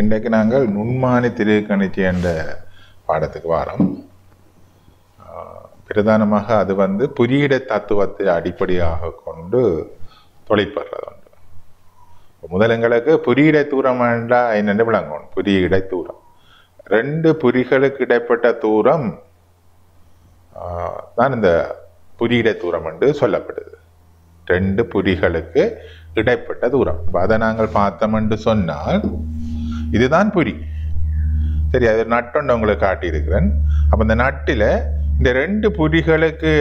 இன்றைக்கு நாங்கள் நுண்மானி திருக்கணிச்சி என்ற பாடத்துக்கு வரோம். பிரதானமாக அது வந்து புரியிட தத்துவத்தை அடிப்படையாக கொண்டு தொழிற்படுறது உண்டு. முதல் எங்களுக்கு தூரம் என்றால் என்னென்னு விளங்கணும்? புரியிட தூரம். ரெண்டு புரிகளுக்கு இடைப்பட்ட தூரம் தான் இந்த புரியிட தூரம் என்று சொல்லப்படுது. ரெண்டு புரிகளுக்கு இடைப்பட்ட தூரம். அதை நாங்கள் பார்த்தோம் என்று சொன்னால் இதுதான் புரி. சரி அது நட்டொண்டு உங்களுக்கு காட்டியிருக்கிறேன். அப்போ இந்த நட்டில் இந்த ரெண்டு புரிகளுக்கு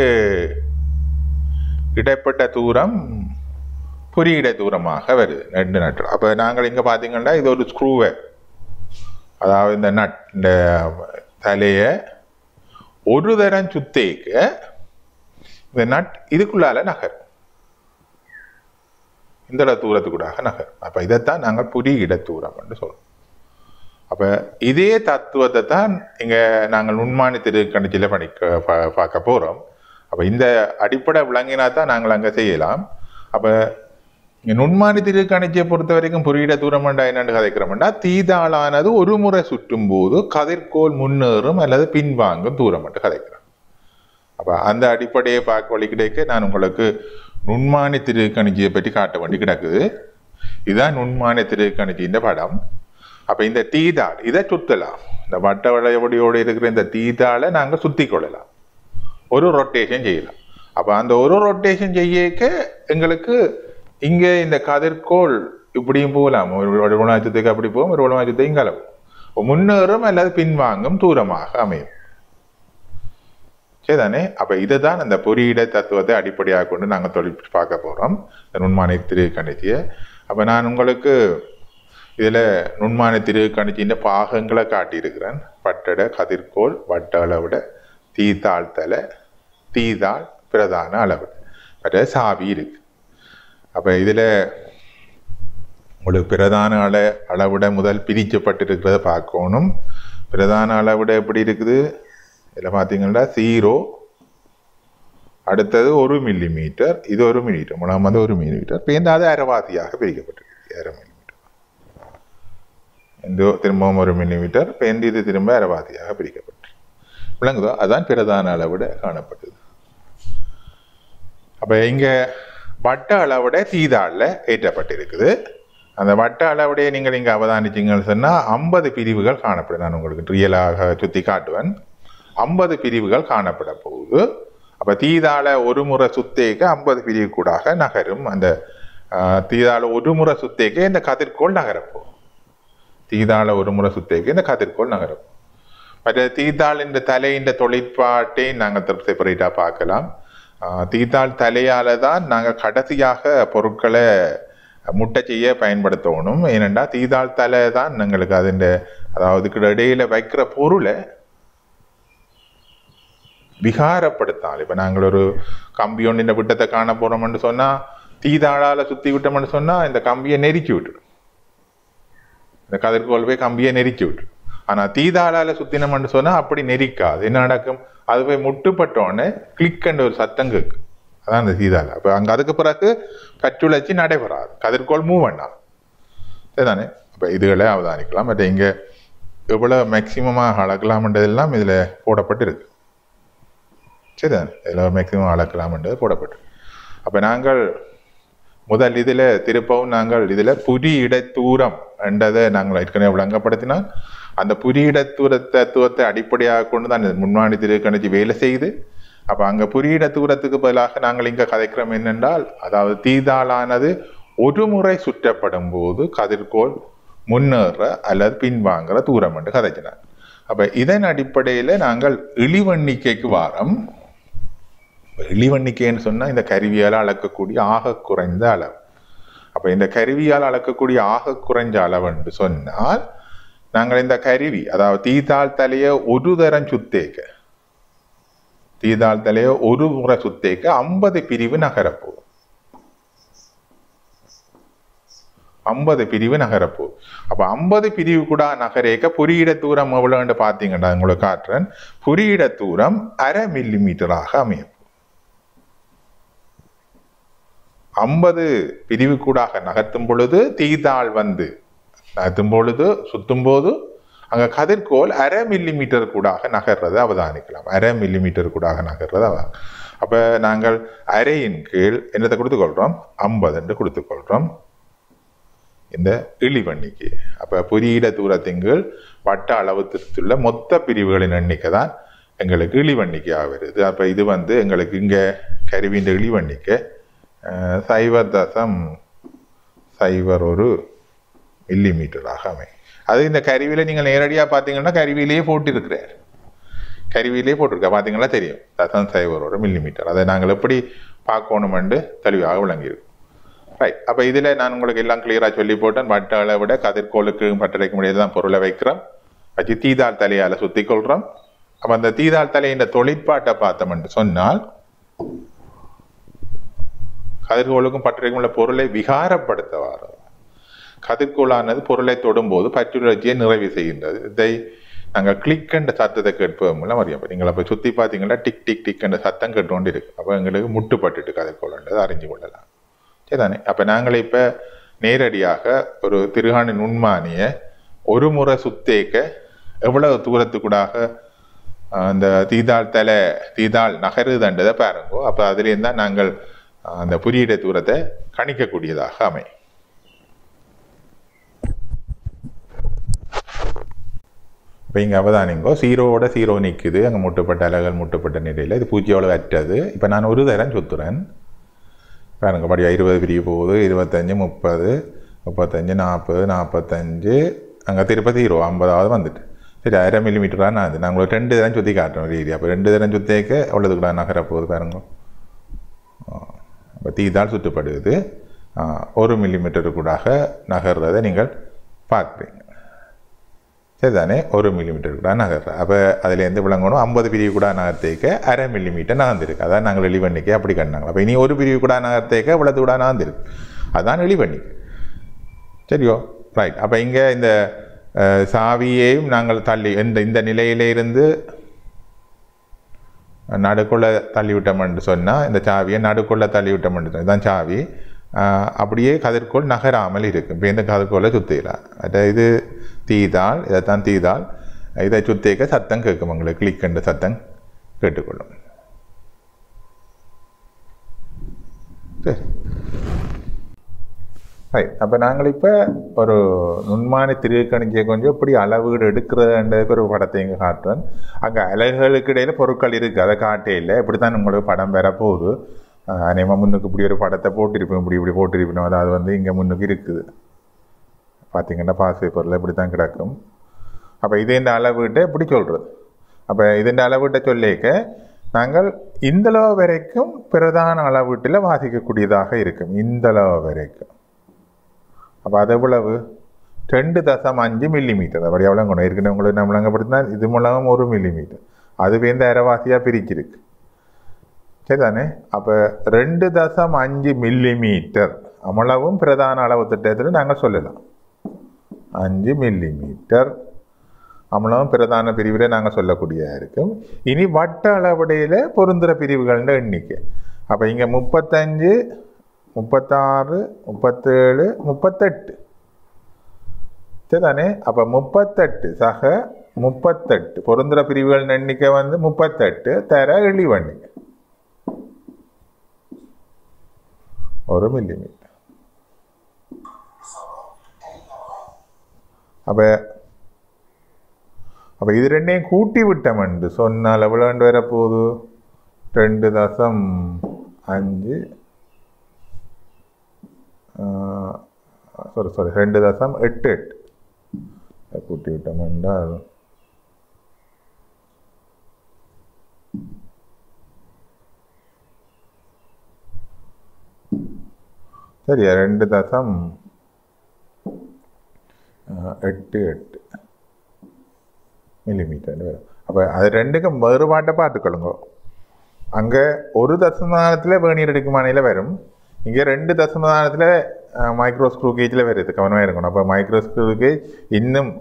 இடைப்பட்ட தூரம் புரியிட தூரமாக வருது. ரெண்டு நட்டு. அப்போ நாங்கள் இங்கே பார்த்தீங்கன்னா இது ஒரு ஸ்க்ரூவை அதாவது இந்த நட் இந்த தலையை ஒரு தரம் சுத்தேக்க இந்த நட் இதுக்குள்ளால நகர் இந்த தூரத்துக்குடாக நகர் அப்போ இதைத்தான் நாங்கள் புரியிட தூரம் என்று சொல்கிறோம் அப்போ இதே தத்துவத்தை தான் இங்கே நாங்கள் நுண்மானி திருக்கணிச்சியில் படிக்க பா- பார்க்க போகிறோம் அப்போ இந்த அடிப்படை விளங்கினா தான் நாங்கள் அங்கே செய்யலாம். அப்போ இங்கே நுண்மானி திருக்கணிச்சியை பொறுத்த வரைக்கும் புரியிட தூரமண்டா என்னென்று என்னன்னு தீதாளானது ஒரு முறை சுற்றும் போது கதிர்கோள் முன்னேறும் அல்லது பின்வாங்கும் தூரம் கதைக்கிறோம். அப்போ அந்த அடிப்படையை பார்க்க வழி கிடைக்க நான் உங்களுக்கு நுண்மானி திருக்கணிச்சியை பற்றி காட்ட வேண்டி கிடக்குது. இதுதான் நுண்மானி திருக்கணிச்சியின் படம். அப்போ இந்த தீதாள் இதை சுற்றலாம் இந்த வட்ட வளைவடியோடு இருக்கிற இந்த தீதாளை நாங்கள் சுற்றி கொள்ளலாம். ஒரு ரொட்டேஷன் செய்யலாம். அப்போ அந்த ஒரு ரொட்டேஷன் செய்யக்க எங்களுக்கு இங்கே இந்த கதிர்கோள் இப்படியும் போகலாம். ஒரு ஒரு உணவச்சத்துக்கு அப்படி போகும் ஒரு உணவச்சத்தையும் கலவும் முன்னேறும் அல்லது பின்வாங்கும் தூரமாக அமையும். சரிதானே? இதை தான் அந்த பொறியிட தத்துவத்தை அடிப்படையாக கொண்டு நாங்கள் தொழில் பார்க்க போகிறோம் நுண்மானை திரு திருக்கணிச்சியை அப்போ நான் உங்களுக்கு இதுல திரு திருக்கணிச்சியின் பாகங்களை காட்டியிருக்கிறேன். பட்டட கதிர்கோள் வட்ட அளவிட தீத்தாள் தலை தீதாள் பிரதான அளவு மற்ற சாவி இருக்கு. அப்போ இதில் உங்களுக்கு பிரதான அள அளவிட முதல் பிரிக்கப்பட்டிருக்கிறத பார்க்கணும். பிரதான அளவிட எப்படி இருக்குது? இதில் பார்த்தீங்கன்னா ஜீரோ அடுத்தது ஒரு மில்லி மீட்டர் இது ஒரு மில்லிமீட்டர் மூணாமது ஒரு மினிமீட்டர் இந்த அது அரைவாசியாக பிரிக்கப்பட்டிருக்கு. அரை மில்லி இந்த திரும்பவும் ஒரு மில்லிமீட்டர் பேருந்து இது திரும்ப அரவாதியாக பிரிக்கப்பட்டு விளங்குதோ? அதான் பிரதான அளவிட காணப்பட்டது. அப்போ இங்கே வட்ட அளவிட தீதாளில் ஏற்றப்பட்டிருக்குது. அந்த வட்ட அளவுடைய நீங்கள் இங்கே அவதானிச்சீங்கன்னு சொன்னால் ஐம்பது பிரிவுகள் காணப்படும். நான் உங்களுக்கு ரியலாக சுற்றி காட்டுவேன். ஐம்பது பிரிவுகள் காணப்பட போகுது. அப்போ தீதாள ஒரு முறை சுத்தேக்க ஐம்பது பிரிவு கூடாக நகரும். அந்த தீதாள ஒரு முறை சுத்தேக்க இந்த கதிர்கோள் நகரப்போகும் தீதாள ஒரு முறை சுத்தேக்க இந்த கதிர்கோள் நகரும். மற்ற தீத்தாளின் தலையின் தொழிற்பாட்டை நாங்கள் செப்பரேட்டாக பார்க்கலாம். தீத்தாள் தலையால தான் நாங்கள் கடைசியாக பொருட்களை முட்டை செய்ய பயன்படுத்தணும். ஏனெண்டா தீதாள் தலை தான் எங்களுக்கு அதின் அதாவது இடையில வைக்கிற பொருளை விகாரப்படுத்தால் இப்போ நாங்கள் ஒரு கம்பி ஒன்றின் விட்டத்தை காண போறோம்னு சொன்னா தீதாளால சுத்தி விட்டோம்னு சொன்னா இந்த கம்பியை நெருக்கி விட்டுடும். இந்த கதிர்கோள் போய் கம்பியை நெருக்கி விட்டு ஆனால் தீதாளால் சுத்தினம்னு சொன்னால் அப்படி நெரிக்காது என்ன நடக்கும் அது போய் முட்டுப்பட்டோடனே கிளிக்ன்ற ஒரு சத்தம் கேட்கும் அதான் அந்த தீதாள அப்போ அங்கே அதுக்கு பிறகு கற்றுழச்சி நடைபெறாது கதிர்கோள் மூவ் பண்ணாது சரிதானே அப்போ இதுகளை அவதானிக்கலாம் மற்ற இங்கே எவ்வளோ மேக்சிமமாக அளக்கலாம்ன்றதெல்லாம் இதில் போடப்பட்டிருக்கு சரிதானே இதில் மேக்சிமம் அளக்கலாம்ன்றது போடப்பட்டு அப்போ நாங்கள் முதல் இதில் திருப்பவும் நாங்கள் இதில் புரியிட தூரம் என்றதை நாங்கள் ஏற்கனவே விளங்கப்படுத்தினால் அந்த புரியிட தூர தத்துவத்தை அடிப்படையாக கொண்டு தான் இந்த முன்னாடி திருக்கணிச்சு வேலை செய்து அப்போ அங்கே புரியிட தூரத்துக்கு பதிலாக நாங்கள் இங்கே கதைக்கிறோம் என்னென்றால் அதாவது தீதாளானது ஒரு முறை சுற்றப்படும் போது கதிர்கோள் முன்னேற அல்லது பின்வாங்குற தூரம் என்று கதைச்சினார். அப்போ இதன் அடிப்படையில் நாங்கள் இழிவெண்ணிக்கைக்கு வாரம் இழிவெண்ணிக்கைன்னு சொன்னால் இந்த கருவியால் அளக்கக்கூடிய ஆக குறைந்த அளவு. அப்போ இந்த கருவியால் அளக்கக்கூடிய ஆக குறைஞ்ச அளவு என்று சொன்னால் நாங்கள் இந்த கருவி அதாவது தீதாள் தலையை ஒரு தரம் சுத்தேக்க தீதாள் தலையை ஒரு முறை சுத்தேக்க ஐம்பது பிரிவு நகரப்போகும் ஐம்பது பிரிவு நகரப்போ அப்போ ஐம்பது பிரிவு கூட நகரேக்க புரியிட தூரம் எவ்வளோன்னு பார்த்தீங்கன்னா உங்களுக்கு காட்டுறேன். புரியிட தூரம் அரை மில்லி மீட்டராக அமையும். ஐம்பது பிரிவு கூடாக நகர்த்தும் பொழுது தீதாள் வந்து நகர்த்தும் பொழுது சுத்தும் போது அங்கே கதிர்கோல் அரை மில்லி மீட்டர் கூடாக நகர்றதை அவதானிக்கலாம். அரை மில்லி மீட்டர் கூடாக நகர்றது அவ அப்போ நாங்கள் அரையின் கீழ் என்னத்தை கொடுத்துக்கொள்கிறோம் ஐம்பது என்று கொடுத்துக்கொள்கிறோம் இந்த இழிவண்ணிக்கு. அப்போ புரியிட தூரத்தின் கீழ் வட்ட அளவு திருத்துள்ள மொத்த பிரிவுகளின் எண்ணிக்கை தான் எங்களுக்கு இழிவண்ணிக்கையாக வருது. அப்போ இது வந்து எங்களுக்கு இங்கே கருவியின் இழிவண்ணிக்கை. அஹ், சைவர் தசம் சைவர் ஒரு மில்லி மீட்டராக அமையும். அது இந்த கருவியில் நீங்கள் நேரடியாக பார்த்தீங்கன்னா கருவியிலேயே போட்டிருக்கிறார். கருவியிலே போட்டிருக்கா பார்த்தீங்களா? தெரியும். தசம் சைவர் ஒரு மில்லி மீட்டர் அதை நாங்கள் எப்படி பார்க்கணுமென்று தெளிவாக விளங்கியிருக்கோம். ரைட் அப்போ இதில் நான் உங்களுக்கு எல்லாம் கிளியராக சொல்லி போட்டேன். வட்ட விட கதிர்கோளுக்கு பட்டறைக்கு முடியாது தான் பொருளை வைக்கிறோம். வச்சு தீதாள் தலையால் சுற்றி கொள்கிறோம் அப்போ அந்த தீதாள் தலையின் தொழிற்பாட்டை பார்த்தோம்னு சொன்னால் கதிர்கோளுக்கும் பட்டறைக்கும் உள்ள பொருளை விகாரப்படுத்தவாறு கதிர்கோளானது பொருளை தொடும்போது பற்றுணர்ச்சியை நிறைவு செய்கின்றது. இதை நாங்கள் கிளிக் என்ற சத்தத்தை கேட்பது மூலம் அறியும் நீங்கள் அப்போ சுற்றி பார்த்தீங்கன்னா டிக் டிக் டிக் என்ற சத்தம் கேட்டுக்கொண்டு இருக்கு. அப்போ எங்களுக்கு முட்டுப்பட்டுட்டு கதிர்கோளன்றது அறிஞ்சு கொள்ளலாம். சரிதானே? அப்போ நாங்கள் இப்போ நேரடியாக ஒரு திருகாணி நுண்மானியை ஒரு முறை சுத்தேக்க எவ்வளவு தூரத்துக்கூடாக அந்த தீதாள் தலை தீதாள் நகருதுன்றதை பாருங்கோ. அப்போ அதுலேருந்து தான் நாங்கள் அந்த புரியிட தூரத்தை கணிக்கக்கூடியதாக அமை இப்போ இங்கே அவதானிங்கோ சீரோவோட சீரோ நிற்குது அங்கே முட்டுப்பட்ட அலகல் முட்டுப்பட்ட நிலையில் இது பூஜ்ஜியோட அற்றது. இப்போ நான் ஒரு தரம் சுத்துறேன். பாருங்க படியா இருபது பிரிவு போகுது இருபத்தஞ்சி முப்பது முப்பத்தஞ்சு நாற்பது நாற்பத்தஞ்சு அங்கே திருப்ப சீரோ ஐம்பதாவது வந்துட்டு. சரி அரை மில்லிமீட்டரான நான் அது நாங்கள் ஒரு ரெண்டு தரம் சுற்றி காட்டுறோம் ஒரு ஏரியா. அப்போ ரெண்டு தரம் சுற்றேக்க அவ்வளோதுக்குள்ள நான் நகர போகுது பாருங்க. தீதால் சுட்டுப்படுவது ஒரு மில்லி மீட்டருக்கூடாக நகர்றதை நீங்கள் பார்க்குறீங்க. சரிதானே? ஒரு மில்லிமீட்டர் கூட நகர்ற. அப்போ அதுலேருந்து விளங்கணும் ஐம்பது பிரிவு கூட நகர்த்தேக்க அரை மில்லிமீட்டர் நகர்ந்திருக்கு. அதான் நாங்கள் வெளிவண்ணிக்கை அப்படி கண்டாங்க அப்போ இனி ஒரு பிரிவு கூட நகர்த்தேக்க இவ்வளவு கூட நகர்ந்திருக்கு. அதான் வெளிவண்ணி சரியோ? ரைட் அப்போ இங்கே இந்த சாவியையும் நாங்கள் தள்ளி இந்த இந்த நிலையிலிருந்து நடுக்குள்ள தள்ளி விட்டோம்னு சொன்னால் இந்த சாவியை நடுக்குள்ள தள்ளி விட்டோம்னு சொன்னால் இதுதான் சாவி. அப்படியே கதிர்கோள் நகராமல் இருக்கும். இப்போ இந்த கதிர்கோளை சுற்றிடலாம் அத இது தீதாள் இதைத்தான் தீதாள் இதை சுத்திக்க சத்தம் கேட்கும் உங்களுக்கு. கிளிக் என்ற சத்தம் கேட்டுக்கொள்ளும். சரி. ரைட் அப்போ நாங்கள் இப்போ ஒரு நுண்மானி திருக்கணிக்கை கொஞ்சம் எப்படி அளவீடு எடுக்கிறதுன்றதுக்கு ஒரு படத்தை இங்கே காட்டுறேன் அங்கே அலகுகளுக்கு இடையில பொருட்கள் இருக்குது அதை காட்டே இல்லை. இப்படி தான் உங்களுக்கு படம் பெற போகுது அநேகமாக முன்னுக்கு இப்படி ஒரு படத்தை போட்டிருப்போம். இப்படி இப்படி போட்டிருப்பேன் அதாவது வந்து இங்கே முன்னுக்கு இருக்குது. பார்த்தீங்கன்னா பாசி பொருள் இப்படி தான் கிடக்கும். அப்போ இது இந்த அளவீட்டை இப்படி சொல்கிறது அப்போ இதுன்ற அளவீட்டை சொல்லிக்க நாங்கள் இந்தளவு வரைக்கும் பிரதான அளவீட்டில் வாசிக்கக்கூடியதாக இருக்கும். இந்தளவு வரைக்கும். அப்போ அது எவ்வளவு ரெண்டு தசம் அஞ்சு மில்லி மீட்டர் அப்படி எவ்வளோ கொண்டு ஏற்கனவே உங்களுக்கு நம்ம விளங்கப்படுத்தினா இது மூலம் ஒரு மில்லி மீட்டர் அதுவே இந்த அரைவாசியாக பிரிச்சிருக்கு சரிதானே அப்போ ரெண்டு தசம் அஞ்சு மில்லி மீட்டர் அவ்வளவும் பிரதான அளவு திட்டத்தில் நாங்கள் சொல்லலாம் அஞ்சு மில்லி மீட்டர் அவ்வளவும் பிரதான பிரிவில் நாங்கள் சொல்லக்கூடியதாக இருக்கும் இனி வட்ட அளவுடையில் பொருந்துகிற பிரிவுகள்ன்ற எண்ணிக்கை அப்போ இங்கே முப்பத்தஞ்சு முப்பத்தாறு முப்பத்தேழு முப்பத்தெட்டு. சரிதானே? அப்போ முப்பத்தெட்டு சக முப்பத்தெட்டு. பொருந்துகிற பிரிவுகள் எண்ணிக்கை வந்து முப்பத்தெட்டு தர இழிவண்ணி. ஒரு மில்லிமீட்டர் அப்போ அப்போ இது ரெண்டையும் கூட்டி விட்டோம்ண்டு சொன்னால் எவ்வளோ வேண்டு வரப்போகுது? ரெண்டு தசம் அஞ்சு சாரி சாரி ரெண்டு தசம் எட்டு எட்டு கூட்டி விட்டோம் என்றால் சரியா ரெண்டு தசம் எட்டு எட்டு மில்லிமீட்டர் வரும் அப்போ அது ரெண்டுக்கும் வேறுபாட்டை பார்த்துக்கொள்ளுங்க அங்கே ஒரு தசமதானத்தில் வேணியர் எடுக்குமானையில் வரும் இங்கே ரெண்டு தசமதானத்தில் மைக்ரோ ஸ்க்ரூ கேஜில் வருது. கவனமாக இருக்கணும். அப்போ மைக்ரோ ஸ்க்ரூ கேஜ் இன்னும்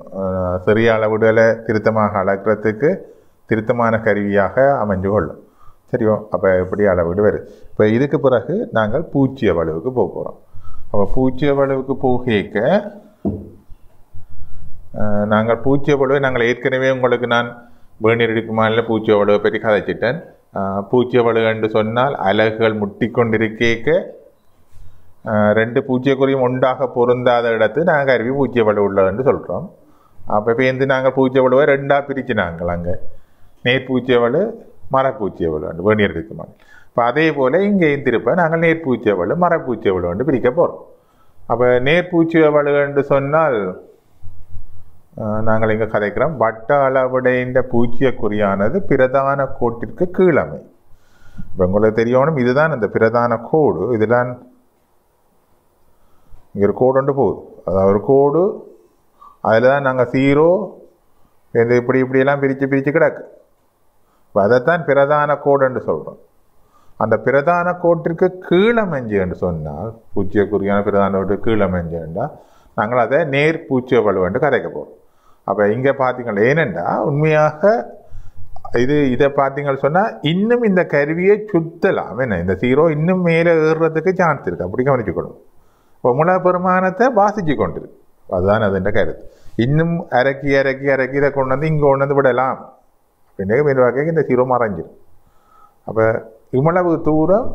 சிறிய அளவுகளை திருத்தமாக அளக்கிறதுக்கு திருத்தமான கருவியாக அமைஞ்சு கொள்ளும். சரியோ அப்போ எப்படி அளவீடு வருது இப்போ இதுக்கு பிறகு நாங்கள் பூச்சிய வலுவுக்கு போக போகிறோம் அப்போ பூச்சிய வலுவுக்கு போகிக்க நாங்கள் பூச்சிய வலுவை நாங்கள் ஏற்கனவே உங்களுக்கு நான் வேணீர் எடுக்குமானில் பூச்சிய வலுவை பற்றி கதைச்சிட்டேன். பூச்சிய வலு என்று சொன்னால் அலகுகள் முட்டி கொண்டிருக்கேக்க ரெண்டு பூஜ்ஜியக்குறியும் ஒன்றாக பொருந்தாத இடத்து நாங்கள் அருவி பூச்சிய வலு உள்ளதுன்னு சொல்கிறோம் அப்போ பேருந்து நாங்கள் பூஜ்ஜிய வலுவை ரெண்டாக பிரிச்சு நாங்கள் அங்கே. நேர்பூச்சிய வலு மரப்பூச்சிய வலு வேணியர் இருக்குமாங்க இப்போ அதே போல் இங்கேயும் திருப்ப நாங்கள் நேர்பூச்சிய வலு மரப்பூச்சிய வலு பிரிக்க போகிறோம் அப்போ நேர்பூச்சிய வலு என்று சொன்னால் நாங்கள் இங்கே கதைக்கிறோம். வட்ட அளவுடைந்த பூச்சியக்குறியானது பிரதான கோட்டிற்கு கீழமை. இப்போ உங்களுக்கு தெரியணும் இதுதான் இந்த பிரதான கோடு. இதுதான் இங்கே ஒரு கோடு ஒன்று போகுது. அதாவது ஒரு கோடு அதில் தான் நாங்கள் சீரோ இந்த இப்படி இப்படியெல்லாம் பிரித்து பிரித்து கிடக்கு. இப்போ அதைத்தான் பிரதான கோடுன்னு சொல்கிறோம் அந்த பிரதான கோட்டிற்கு கீழமெஞ்சு என்று சொன்னால் குறியான பிரதான கோட்டு கீழமெஞ்சுண்டா நாங்கள் அதை நேர் பூச்சிய வலுவென்று கதைக்க போகிறோம் அப்போ இங்கே பார்த்தீங்களா ஏனெண்டா உண்மையாக இது இதை பார்த்தீங்கன்னு சொன்னால் இன்னும் இந்த கருவியை சுத்தலாம். என்ன இந்த சீரோ இன்னும் மேலே ஏறுறதுக்கு சான்ஸ் இருக்குது அப்படி கவனிச்சுக்கணும். இப்போ முள பெருமானத்தை வாசிச்சு கொண்டிருக்கு அதுதான் அதுன்ற கருத்து. இன்னும் இறக்கி இறக்கி இறக்கி இதை கொண்டு வந்து இங்கே கொண்டு வந்து விடலாம். அப்படின்னு மெதுவாக இந்த சீரோ மறைஞ்சிடும் அப்போ இவ்வளவு தூரம்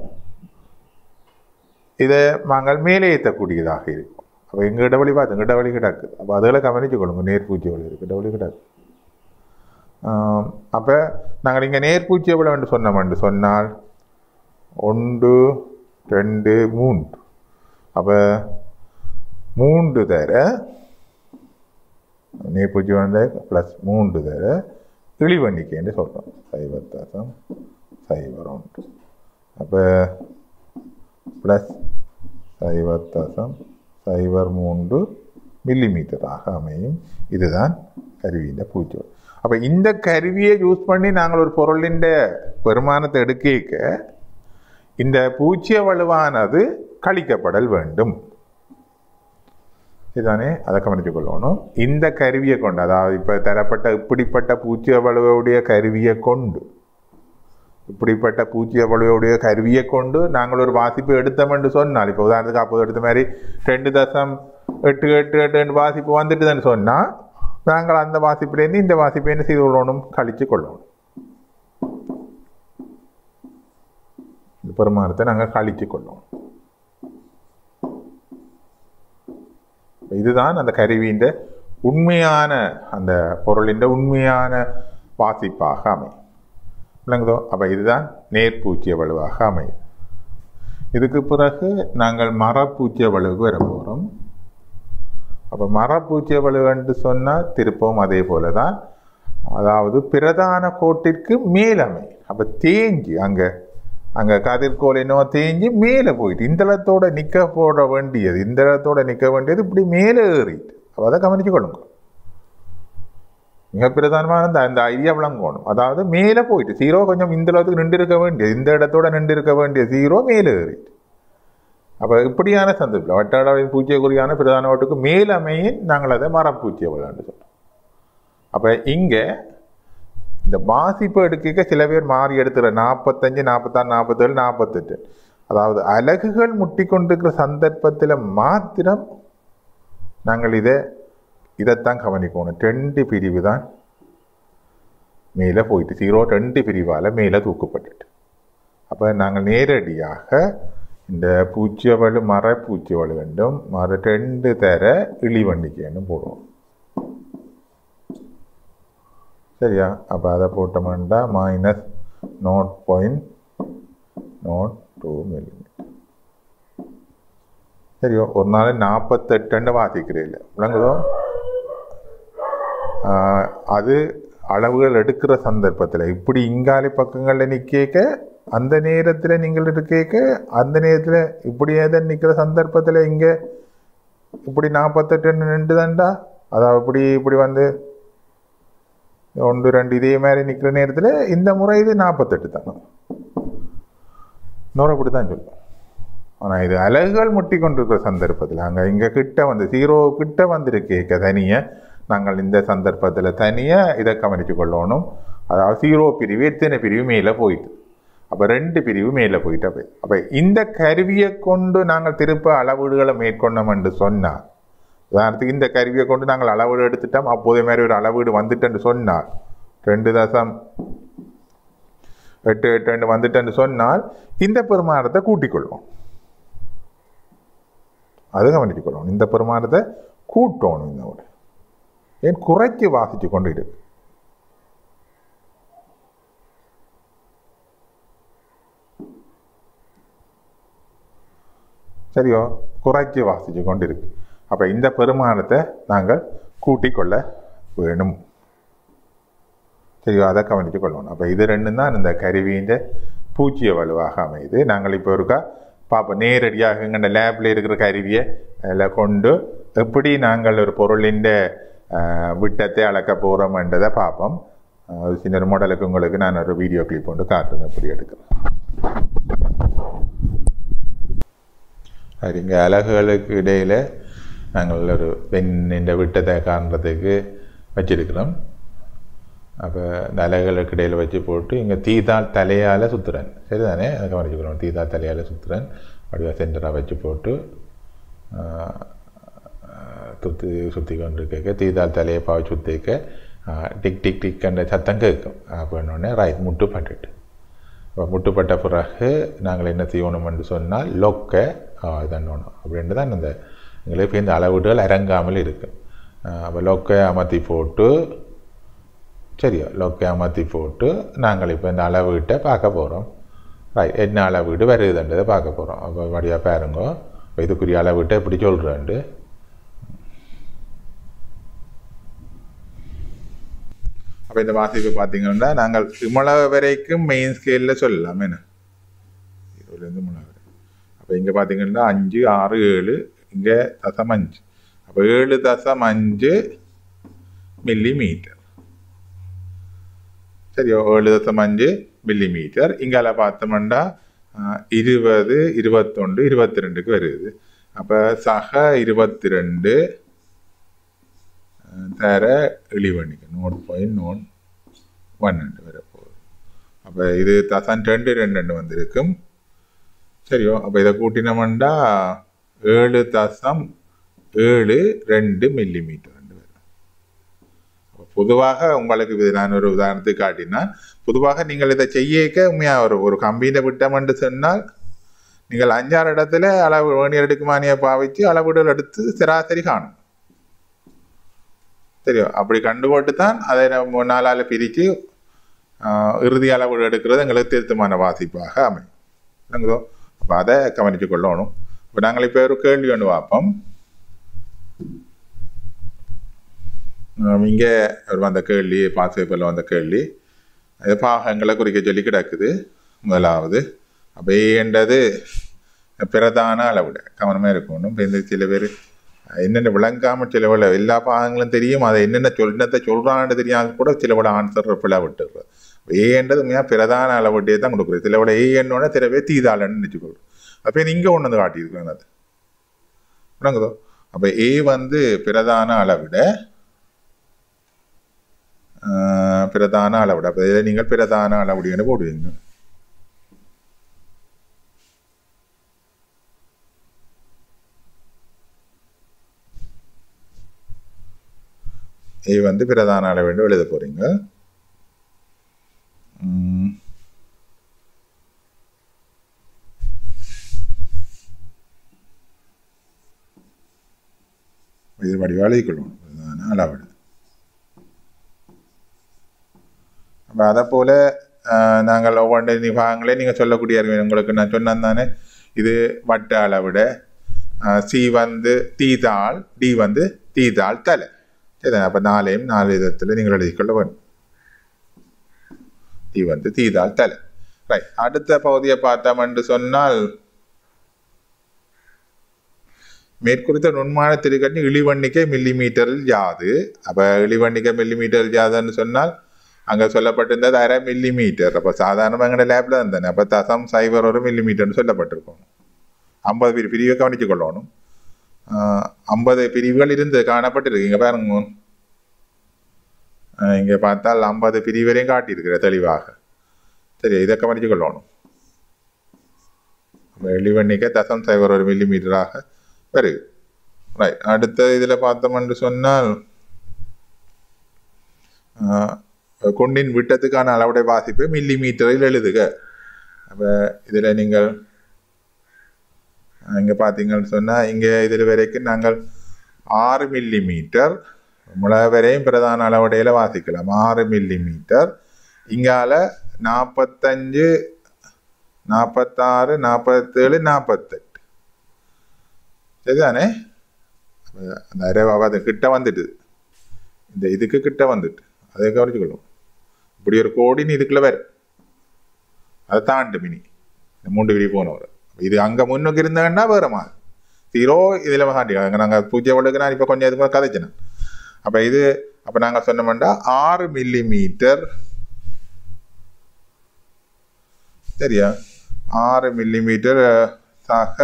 இதை நாங்கள் மேலே ஏற்றக்கூடியதாக இருக்கும். அப்போ எங்கள் இடவழி பார்த்து எங்கள் இடவழி கிடக்கு. அப்போ அதில் கவனிச்சு கொள்ளுங்க. நேர்பூச்சி வழி இருக்குது இடவழி கிடக்கு. அப்போ நாங்கள் இங்கே நேர்பூச்சி எவ்வளோ சொன்னோம்னு சொன்னால் ஒன்று ரெண்டு மூன்று. அப்போ மூன்று தர நேர்பூச்சி வந்து ப்ளஸ் மூன்று தர இழிவண்டிக்கைன்னு சொல்கிறோம் சைவத்தாசம் சைவர் ஒன்று அப்போ ப்ளஸ் சைவத்தாசம் சைவர் மூன்று மில்லிமீட்டராக அமையும் இதுதான் கருவியின் பூச்சி அப்போ இந்த கருவியை யூஸ் பண்ணி நாங்கள் ஒரு பொருளின் பெருமானத்தை எடுக்க இந்த பூச்சிய வலுவானது கழிக்கப்படல் வேண்டும். இதுதானே அதை கவனித்துக் கொள்ளணும். இந்த கருவியை கொண்டு அதாவது இப்போ தரப்பட்ட இப்படிப்பட்ட பூச்சிய வலுவுடைய கருவியை கொண்டு இப்படிப்பட்ட பூச்சிய வலுவுடைய கருவியை கொண்டு நாங்கள் ஒரு வாசிப்பு எடுத்தோம் என்று சொன்னால் இப்போ உதாரணத்துக்கு அப்போது எடுத்த மாதிரி ரெண்டு தசம் எட்டு எட்டு எட்டு ரெண்டு வாசிப்பு வந்துட்டுதுன்னு சொன்னால் நாங்கள் அந்த வாசிப்புலேருந்து இந்த வாசிப்பை என்ன செய்து கொள்ளணும்? கழித்து கொள்ளணும். இந்த பெருமானத்தை நாங்கள் கழித்து கொள்ளணும். இதுதான் அந்த கருவியின் உண்மையான அந்த பொருளின் உண்மையான வாசிப்பாக அமையும். விளங்குதோ? அப்போ இதுதான் நேர்பூச்சிய வலுவாக அமையும். இதுக்கு பிறகு நாங்கள் மரப்பூச்சிய வலுவுக்கு வர போகிறோம் அப்போ மரப்பூச்சிய வலுவென்று சொன்னால் திருப்பவும் அதே போல தான் அதாவது பிரதான கோட்டிற்கு மேலமை அப்போ தேஞ்சு அங்கே அங்கே கதிர்கோலினோ தேஞ்சு மேலே போயிட்டு இந்த இடத்தோட நிற்க போட வேண்டியது இந்த இடத்தோட நிற்க வேண்டியது இப்படி மேலே ஏறிட்டு. அப்போ அதை கவனிச்சு கொள்ளுங்க. மிக பிரதானமான இந்த அந்த ஐடியா விளங்கணும். அதாவது மேலே போயிட்டு ஜீரோ கொஞ்சம் இந்த அளவுக்கு நின்று இருக்க வேண்டியது இந்த இடத்தோட நின்று இருக்க வேண்டிய ஜீரோ மேலே ஏறிட்டு. அப்போ இப்படியான சந்தர்ப்பம். வட்டாடாவின் பூச்சியக்குறியான பிரதான ஓட்டுக்கு மேலமையின் நாங்கள் அதை மரப்பூச்சிய விளையாண்டு சொல்கிறோம் அப்போ இங்கே இந்த வாசிப்பு எடுக்க சில பேர் மாறி எடுத்துற நாற்பத்தஞ்சு நாற்பத்தாறு நாற்பத்தேழு நாற்பத்தெட்டு. அதாவது அலகுகள் முட்டி கொண்டிருக்கிற சந்தர்ப்பத்தில் மாத்திரம் நாங்கள் இதை இதைத்தான் கவனிக்கணும். ரெண்டு பிரிவு தான் மேலே போயிட்டு ஜீரோ ரெண்டு பிரிவால் மேலே தூக்கப்பட்டுட்டு. அப்போ நாங்கள் நேரடியாக இந்த பூச்சியவழு மர பூச்சியவழு வேண்டும். மர ரெண்டு தர இழிவண்டிக்கைன்னு போடுவோம். சரியா? அப்போ அதை போட்டோம்னா minus nought point nought two millimetre சரியோ? ஒரு நாள் நாற்பத்தெட்டுன்னு வாசிக்கிறீங்கள. விளங்குதோ? அது அளவுகள் எடுக்கிற சந்தர்ப்பத்தில். இப்படி இங்காலி பக்கங்களில் நிற்க அந்த நேரத்தில் நீங்கள் இருக்க அந்த நேரத்தில் இப்படி ஏதோ நிற்கிற சந்தர்ப்பத்தில் இங்கே இப்படி நாற்பத்தெட்டுன்னு நின்று தான்டா அதாவது இப்படி இப்படி வந்து ஒன்று ரெண்டு இதே மாதிரி நிற்கிற நேரத்தில் இந்த முறை இது நாற்பத்தெட்டு தான். நூறு அப்படி தான் சொல்லுவோம். ஆனால் இது அலகுகள் முட்டி கொண்டிருக்கிற சந்தர்ப்பத்தில் அங்கே இங்கே கிட்ட வந்து ஜீரோ கிட்ட வந்திருக்கேக்க தனியாக நாங்கள் இந்த சந்தர்ப்பத்தில் தனியாக இதை கவனித்து கொள்ளணும். அதாவது ஜீரோ பிரிவு எத்தனை பிரிவு மேலே போயிட்டு. அப்போ ரெண்டு பிரிவு மேலே போயிட்டு அப்போ அப்போ இந்த கருவியை கொண்டு நாங்கள் திருப்ப அளவீடுகளை மேற்கொண்டோம் என்று சொன்னால் உதாரணத்துக்கு இந்த கருவியை கொண்டு நாங்கள் அளவீடு எடுத்துட்டோம் அப்போதே மாதிரி ஒரு அளவீடு வந்துட்டேன்னு சொன்னார் ரெண்டு தசம் எட்டு எட்டு ரெண்டு வந்துட்டேன்னு சொன்னால் இந்த பெருமானத்தை கூட்டிக்கொள்வோம் அது கவனித்துக் இந்த பெருமானத்தை கூட்டணும் இந்த ஒரு ஏன் குறைச்சி வாசித்து கொண்டு இருக்கு. சரியோ? குறைச்சி வாசித்து கொண்டு இருக்கு. அப்போ இந்த பெருமானத்தை நாங்கள் கூட்டி கொள்ள வேணும். சரியா? அதை கவனித்து கொள்ளணும். அப்போ இது ரெண்டும் தான் இந்த கருவியின் பூச்சிய வலுவாக அமையுது. நாங்கள் இப்போ இருக்கா பார்ப்போம் நேரடியாக எங்கள் லேபில் இருக்கிற கருவியை அதில் கொண்டு எப்படி நாங்கள் ஒரு பொருளின் விட்டத்தை அளக்க போகிறோம்ன்றதை பார்ப்போம் ஒரு சின்ன மாடலுக்கு உங்களுக்கு நான் ஒரு வீடியோ கிளிப் கொண்டு காட்டுறேன். எப்படி எடுக்கிறேன் சரிங்க. அலகுகளுக்கு இடையில் நாங்கள் ஒரு பெண்ணின் விட்டத்தை காண்றதுக்கு வச்சிருக்கிறோம் அப்போ தலைகளுக்கு இடையில் வச்சு போட்டு இங்கே தீதால் தலையால் சுற்றுறேன் சரிதானே அதை கவனிச்சுக்கிறோம் தீதால் தலையால் சுற்றுறேன் அப்படியே சென்டராக வச்சு போட்டு சுற்றி சுற்றி கொண்டு கேட்க தீதால் தலையை பாவை சுற்றிக்க டிக் டிக் டிக் என்ற சத்தம் கேட்கும் அப்போ உடனே ரைட் முட்டு பட்டுட்டு அப்போ முட்டுப்பட்ட பிறகு நாங்கள் என்ன செய்யணும்னு சொன்னால் லொக்க இதண்ணணும் அப்படின்ட்டு தான் அந்த எங்களுக்கு இந்த அளவீடுகள் இறங்காமல் இருக்கு அப்போ லொக்கை அமர்த்தி போட்டு சரியா லொக்கை அமர்த்தி போட்டு நாங்கள் இப்போ இந்த அளவீட்டை பார்க்க போகிறோம் ரைட் என்ன அளவீடு வருதுன்றதை பார்க்க போகிறோம் அப்போ வழியாக பாருங்க. இப்போ இதுக்குரிய அளவீட்டை எப்படி சொல்கிறேன்ட்டு அப்போ இந்த வாசிப்பு பார்த்தீங்கன்னா நாங்கள் இவ்வளவு வரைக்கும் மெயின் ஸ்கேலில் சொல்லலாம் என்ன? இருபதுலேருந்து மூணாவது அப்போ இங்கே பார்த்தீங்கன்னா அஞ்சு ஆறு ஏழு இங்கே தசம் அஞ்சு அப்போ ஏழு தசம் அஞ்சு மில்லி மீட்டர் சரியோ ஏழு தசம் அஞ்சு மில்லி மீட்டர் இங்கால பார்த்தோம்னா இருபது இருபத்தொண்டு இருபத்தி ரெண்டுக்கு வருது அப்போ சக இருபத்தி ரெண்டு தர இழிவணிக்கு நோட் பாயிண்ட் நோட் ஒன் ரெண்டு வரப்போகுது அப்போ இது தசன் ரெண்டு ரெண்டு ரெண்டு வந்திருக்கும் சரியோ அப்போ இதை கூட்டினோம்னா ஏழு தசம் ஏழு ரெண்டு மில்லி மீட்டர் ரெண்டு வரும் பொதுவாக உங்களுக்கு இது நான் ஒரு உதாரணத்துக்கு காட்டினா பொதுவாக நீங்கள் இதை செய்யக்க உண்மையாக ஒரு ஒரு கம்பியில விட்டம் என்று சொன்னால் நீங்கள் அஞ்சாறு இடத்துல அளவு வேணியர் எடுக்குமானியை பாவிச்சு அளவீடுகள் எடுத்து சராசரி காணும் தெரியும் அப்படி கண்டுபோட்டு தான் அதை மூணு நாளால் பிரித்து இறுதி அளவு எடுக்கிறது எங்களுக்கு திருத்தமான வாசிப்பாக அமையும் அப்போ அதை கவனித்து கொள்ளணும் இப்போ நாங்கள் இப்போ ஒரு கேள்வி ஒன்று பார்ப்போம் இங்கே வந்த கேள்வி பாசிப்பில் வந்த கேள்வி இது பாகங்களை குறிக்க சொல்லி கிடக்குது முதலாவது அப்போ ஏன்றது பிரதான அளவிட கவனமாக இருக்கணும் இப்போ இந்த சில பேர் என்னென்ன விளங்காம சில விட எல்லா பாகங்களும் தெரியும் அதை என்னென்ன சொல் என்னத்தை சொல்கிறான்னு தெரியாது கூட சில விட ஆன்சர் பிள்ளை விட்டுடுறது ஏன்றது உண்மையாக பிரதான அளவிட்டே தான் கொடுக்குறது சில விட ஏ என்னோட சில பேர் தீதாளன்னு போடும் அப்போ நீங்கள் ஒன்று வந்து காட்டியிருக்கோம் அது விளங்குதோ அப்போ ஏ வந்து பிரதான அளவிட பிரதான அளவிட. அப்போ இதை நீங்கள் பிரதான அளவுடின்னு போடுவீங்க. ஏ வந்து பிரதான அளவீடு எழுத போகிறீங்க ம். இது வடிவாக எழுதிக்கொள்ளணும் பிரதான அப்போ அதை போல் நாங்கள் ஒவ்வொன்று நிபாகங்களே நீங்கள் சொல்லக்கூடிய அறிவு உங்களுக்கு நான் சொன்னேன் தானே? இது வட்ட அளவிட சி வந்து தீதாள் டி வந்து தீதாள் தலை. சரி அப்போ நாளையும் நாலு விதத்தில் நீங்கள் எழுதிக்கொள்ள வேண்டும். டி வந்து தீதாள் தலை. ரைட் அடுத்த பகுதியை பார்த்தோம் என்று சொன்னால் மேற்குறித்த நுண்மான திருக்கண்ணி இழிவண்ணிக்கை மில்லி மீட்டரில் யாது. அப்போ இழிவண்ணிக்கை மில்லி மீட்டரில் யாதுன்னு சொன்னால் அங்கே சொல்லப்பட்டிருந்தது அரை மில்லி மீட்டர் அப்போ சாதாரணமாக எங்களோட லேபில் இருந்தானே அப்போ தசம் சைபர் ஒரு மில்லி மீட்டர்னு ஐம்பது பிரி பிரிவை கவனித்து கொள்ளணும். ஐம்பது பிரிவுகள் இருந்து காணப்பட்டிருக்கு. இங்கே பாருங்க இங்கே பார்த்தால் ஐம்பது பிரிவரையும் காட்டியிருக்கிற தெளிவாக. சரி இதை கவனித்து கொள்ளணும். அப்போ எளிவண்ணிக்க தசம் சைபர் ஒரு மில்லி மீட்டராக வருது ரைட் அடுத்த இதில் பார்த்தோம்னு சொன்னால் குண்டின் கொண்டின் விட்டத்துக்கான அளவுடைய வாசிப்பை மில்லி மீட்டரில் எழுதுக. அப்போ இதில் நீங்கள் இங்கே பார்த்தீங்கன்னு சொன்னால் இங்கே இதில் வரைக்கும் நாங்கள் ஆறு மில்லி மீட்டர் முளை வரையும் பிரதான அளவுடையில் வாசிக்கலாம். ஆறு மில்லி மீட்டர் இங்கால நாற்பத்தஞ்சு நாற்பத்தாறு நாற்பத்தேழு நாற்பத்தெட்டு சரிதானே அப்ப அந்த அரைவாக அது கிட்ட வந்துட்டு இந்த இதுக்கு கிட்ட வந்துட்டு அதை கவனிச்சுக்கணும் இப்படி ஒரு கோடின்னு இதுக்குள்ளே வரும் அதை தாண்டு மினி இந்த மூன்று விரி போனவர் இது அங்கே முன்னுக்கு இருந்தாங்கன்னா வேற மாதிரி ஜீரோ இதில் தாண்டி அங்கே நாங்கள் பூஜை ஒழுங்கு நான் இப்போ கொஞ்சம் இது கதைச்சினேன் அப்போ இது அப்போ நாங்கள் சொன்னோம்னா ஆறு மில்லி மீட்டர் சரியா ஆறு மில்லி மீட்டர் சக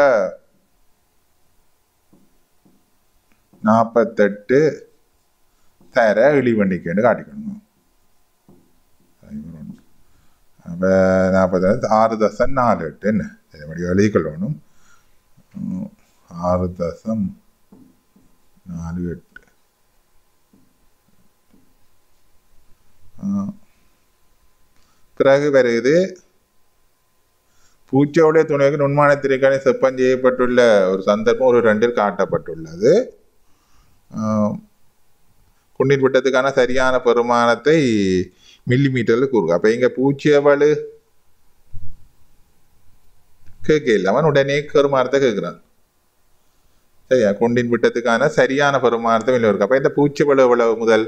நாற்பத்தெட்டு தர இழிவண்டிக்கன்னு காட்டிக்கணும். அப்போ நாற்பத்தெட்டு ஆறு தசம் நாலு எட்டு என்ன? சரி மறுபடி எழுதிக்கொள்ளணும் உம், ஆறு தசம் நாலு எட்டு. பிறகு வருது பூச்சியோடைய துணைக்கு நுண்மானத்திற்கான செப்பம் செய்யப்பட்டுள்ள ஒரு சந்தர்ப்பம் ஒரு ரெண்டில் காட்டப்பட்டுள்ளது. ஆம், குண்டின் விட்டத்துக்கான சரியான பெருமானத்தை மில்லி மீட்டரில் கூறுங்க அப்போ இங்கே பூச்சியவள் கேட்கல அவன் உடனே பெருமானத்தை கேட்குறான். சரியா? குண்டின் விட்டத்துக்கான சரியான பெருமானத்தை வெளியே இருக்கு அப்போ இந்த பூச்சிவளவு எவ்வளவு முதல்?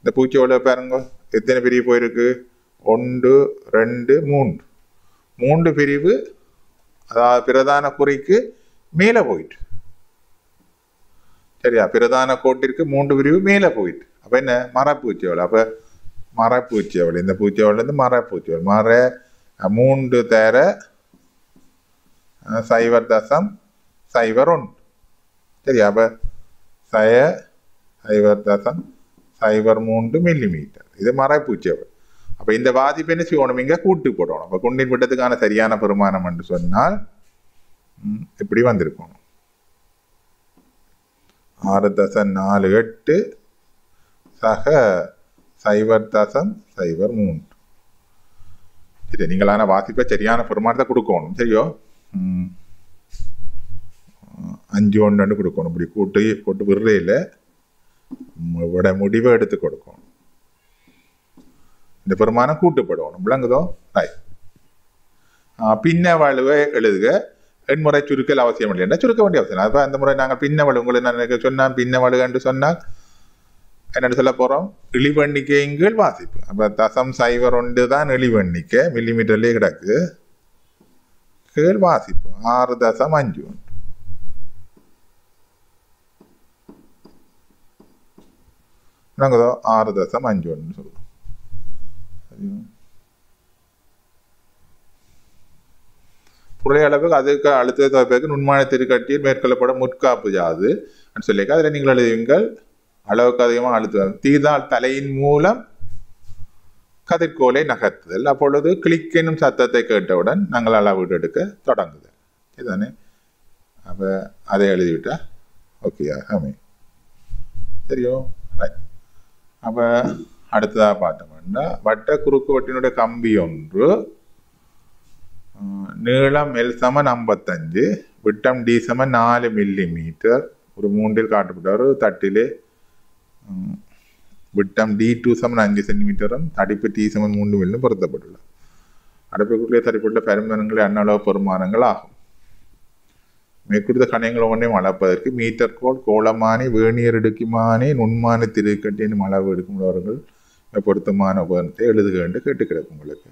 இந்த பூச்சிவளவு பாருங்க. எத்தனை பிரிவு போயிருக்கு? ஒன்று ரெண்டு மூன்று. மூன்று பிரிவு அதாவது பிரதான குறிக்கு மேலே போயிட்டு. சரியா பிரதான கோட்டிற்கு மூன்று பிரிவு மேலே போயிட்டு அப்போ என்ன மரப்பூச்சியவள் அப்போ மரப்பூச்சியவள் இந்த பூச்சியவள்லேருந்து மரப்பூச்சியவள் மர மூன்று தேர சைவர் தசம் சைவர் ஒன்று சரியா அப்போ சய சைவர் தசம் சைவர் மூன்று மில்லி மீட்டர் இது மரப்பூச்சியவள் அப்போ இந்த பாதிப்பு என்ன செய்யணும் இங்கே கூட்டு போடணும் அப்போ குண்டின் விட்டத்துக்கான சரியான பெருமானம் என்று சொன்னால் இப்படி வந்திருக்கணும் ஆறு தசம் நாலு எட்டு சக சைவர் தசம் சைவர் மூன்று. சரி நீங்களான வாசிப்பை சரியான பெருமானத்தை கொடுக்கணும். சரியோ? அஞ்சு ஒன்று ரெண்டு கொடுக்கணும். இப்படி கூட்டி போட்டு விடுறையில் விட முடிவை எடுத்து கொடுக்கணும். இந்த பெருமானம் கூட்டுப்படணும் விளங்குதோ? ரைட். பின்ன வாழ்வை எழுதுக. எண்முறை சுருக்கல் அவசியம் இல்லை என்ன சுருக்க வேண்டிய அவசியம் அப்போ அந்த முறை நாங்கள் பின்னவள் வலு உங்களை நான் சொன்னால் பின்னவள் என்று சொன்னால் என்னென்னு சொல்ல போகிறோம் இழிவெண்ணிக்கைங்கள் வாசிப்பு அப்போ தசம் சைவர் ஒன்று தான் இழிவெண்ணிக்கை மில்லிமீட்டர்லேயே கிடக்கு கீழ் வாசிப்பு ஆறு தசம் அஞ்சு ஒன்று நாங்கள் ஆறு தசம் அஞ்சு ஒன்று சொல்லுவோம் சரியா அளவுக்கு அதுக்கு அழுத்தத்தை தொகைக்கு நுண்மான திருக்கட்டியில் மேற்கொள்ளப்படும் முற்காப்பு யாது. சொல்லிக்க அதில் நீங்கள் எழுதுவீங்கள் அளவுக்கு அதிகமாக அழுத்துவாங்க தீதால் தலையின் மூலம் கதிர்கோலை நகர்த்துதல். அப்பொழுது கிளிக் என்னும் சத்தத்தை கேட்டவுடன் நாங்கள் அளவீடு எடுக்க தொடங்குதல். இதுதானே? அப்போ அதை எழுதிவிட்டா? ஓகேயா ஆமே சரியோ ரைட் அப்போ அடுத்ததாக பார்த்தோம்னா வட்ட குறுக்கு வட்டினுடைய கம்பி ஒன்று நீளம் எல் சமன் ஐம்பத்தஞ்சு விட்டம் டி சமன் நாலு மில்லி மீட்டர் ஒரு மூன்றில் காட்டப்பட்ட ஒரு தட்டிலே விட்டம் டி டூ சமன் அஞ்சு சென்டிமீட்டரும் தடிப்பு டி சமன் மூன்று மில்லும் பொருத்தப்பட்டுள்ளது அடைப்புக்குள்ளே தடிப்பட்ட பெருமானங்களே அன்னளவு பெருமானங்கள் ஆகும் மேற்குறித்த கணைகள் ஒன்றையும் அளப்பதற்கு மீட்டர் கோல் கோலமானி வேணியர் இடுக்கிமானி நுண்மானி திருக்கட்டின் அளவு எடுக்கும் உள்ளவர்கள் பொருத்தமான உபகரணத்தை எழுதுக என்று கேட்டுக்கிறேன் உங்களுக்கு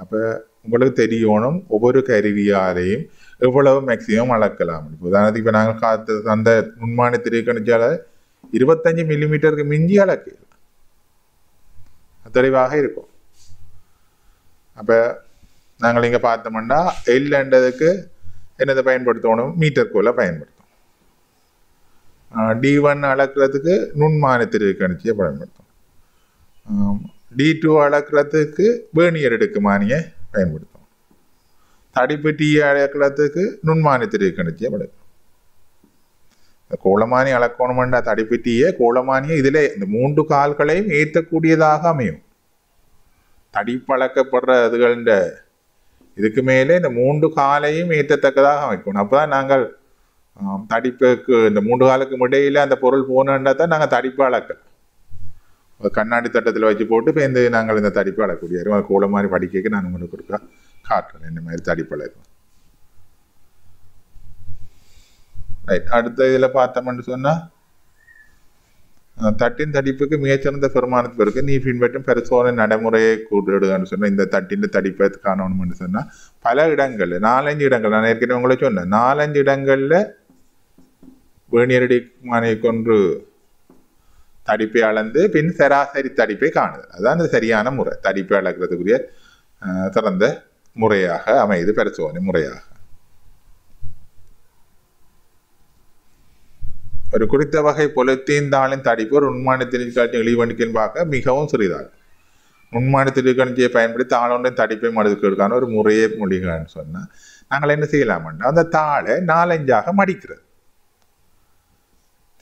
அப்போ உங்களுக்கு தெரியணும் ஒவ்வொரு கருவியாலையும் எவ்வளவு மேக்சிமம் அளக்கலாம். உதாரணத்துக்கு இப்போ நாங்கள் காத்து அந்த நுண்மானி திருக்கணிச்சால இருபத்தஞ்சு மில்லிமீட்டருக்கு மிஞ்சி அளக்கலாம் தெளிவாக இருக்கும். அப்போ நாங்கள் இங்கே பார்த்தோம்னா எல்ன்றதுக்கு என்னதை பயன்படுத்தணும்? மீட்டருக்குள்ளே கோலை பயன்படுத்தும் டி ஒன் அளக்கிறதுக்கு நுண்மான திருக்கணிச்சியை பயன்படுத்தும் டி டூ அளக்கிறதுக்கு வேணியர் எடுக்குமானியை பயன்படுத்தும். தடிப்பு டீயை அளக்கிறதுக்கு நுண்மானி திருக்கணிச்சியை படுக்கும் இந்த கோலமானி அளக்கணுமெண்டா தடிப்பெட்டியே கோலமானியை இதில் இந்த மூன்று கால்களையும் ஏற்றக்கூடியதாக அமையும் தடிப்பழக்கப்படுற இதுகளின் இதுக்கு மேலே இந்த மூன்று காலையும் ஏற்றத்தக்கதாக அமைக்கணும் அப்பதான் நாங்கள் தடிப்புக்கு இந்த மூன்று காலுக்கு இடையில அந்த பொருள் போனோன்னா தான் நாங்கள் தடிப்பு அளக்கலாம் கண்ணாடி தட்டத்தில் வச்சு போட்டு இப்போ இந்த நாங்கள் இந்த தடிப்பு அளக்கக்கூடிய அது கோல மாதிரி படிக்க நான் உங்களுக்கு கொடுக்க காட்டுறேன். இந்த மாதிரி தடிப்பு ரைட் அடுத்த இதில் பார்த்தோம்னு சொன்னால் தட்டின் தடிப்புக்கு மிகச்சிறந்த பெருமானத்து பிறகு நீ பின்பற்றும் பரிசோதனை நடைமுறையை கூடுன்னு சொன்னால் இந்த தட்டின் தடிப்பை காணணும்னு சொன்னால் பல இடங்கள் நாலஞ்சு இடங்கள் நான் ஏற்கனவே உங்களை சொன்னேன். நாலஞ்சு இடங்களில் வேணியரடி மானை கொன்று தடிப்பை அளந்து பின் சராசரி தடிப்பை காணுது அதான் அந்த சரியான முறை. தடிப்பை அளக்கிறதுக்குரிய திறந்த சிறந்த முறையாக அமையுது பரிசோதனை முறையாக. ஒரு குறித்த வகை பொலித்தீன் தாளின் தடிப்பு ஒரு உண்மான திரிக்காட்சி இழிவணிக்கின் பார்க்க மிகவும் சிறிதாகும். உண்மான திரிக்கணிச்சியை பயன்படுத்தி தாளொன்றின் தடிப்பை மடுக்கிறதுக்கான ஒரு முறையை மொழிகள்னு சொன்னால் நாங்கள் என்ன செய்யலாம்னா அந்த தாளை நாலஞ்சாக மடிக்கிறது.